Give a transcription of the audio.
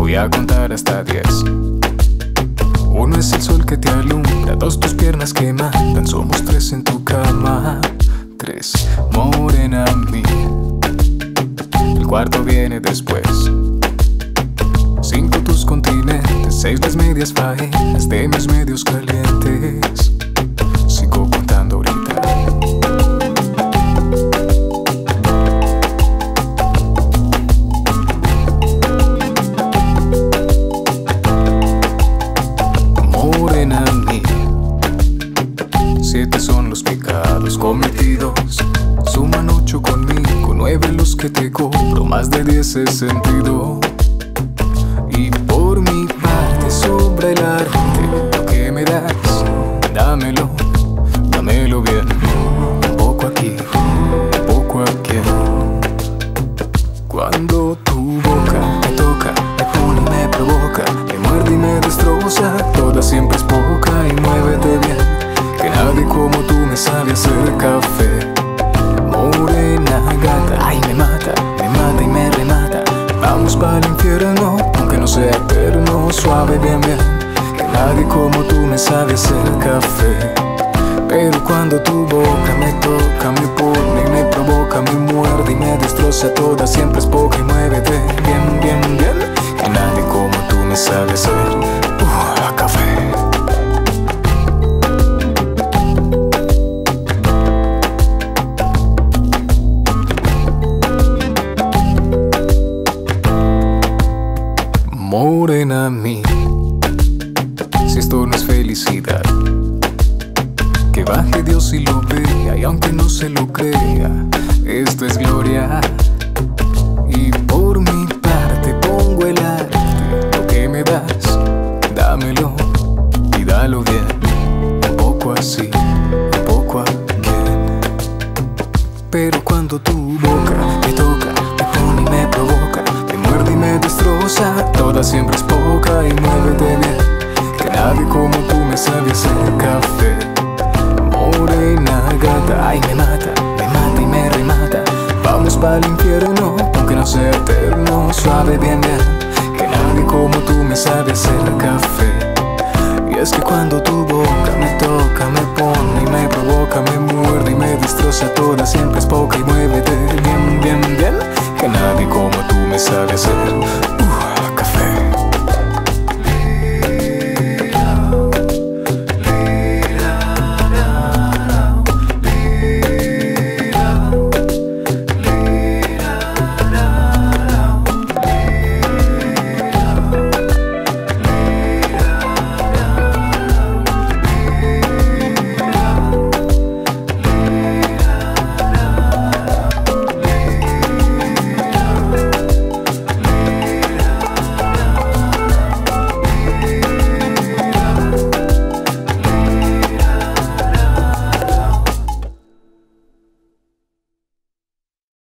Voy a contar hasta 10. Uno es el sol que te alumbra, dos tus piernas que matan, somos tres en tu cama. Tres, morena mía. El cuarto viene después. Cinco tus continentes, seis las medias faenas de mis medios calientes. Siete son los pecados cometidos. Suman ocho conmigo, nueve los que te cobro, más de diez he sentido. Y por mi parte sobre el arte, lo que me das, dámelo, dámelo bien. Un poco aquí, un poco aquí. Cuando tu boca me toca, me pone y me provoca, me muerde y me destroza, toda siempre es poca y muévete bien, nadie como tú me sabe hacer café. Morena gata, ay me mata, me mata y me remata. Vamos para el infierno, aunque no sea eterno, suave bien bien, que nadie como tú me sabe hacer café. Pero cuando tu boca me toca, me pone y me provoca, me muerde y me destroza toda, siempre es poca y muévete Morena mía, si esto no es felicidad. Que baje Dios y lo vea, y aunque no se lo crea, esto es gloria. Y por mi parte pongo el arte, lo que me das, dámelo y dalo bien. Un poco así, un poco again. Pero cuando tu boca me toca, me pone y me provoca, muerde y me destroza, toda siempre es poca y muévete bien. Que nadie como tú me sabe hacer café. Morena gata, ay me mata, me mata y me remata. Vamos para el infierno, aunque no sea eterno, suave bien bien. Que nadie como tú me sabe hacer café. Y es que cuando tu boca me toca, me pone y me provoca, me muerde y me destroza toda siempre services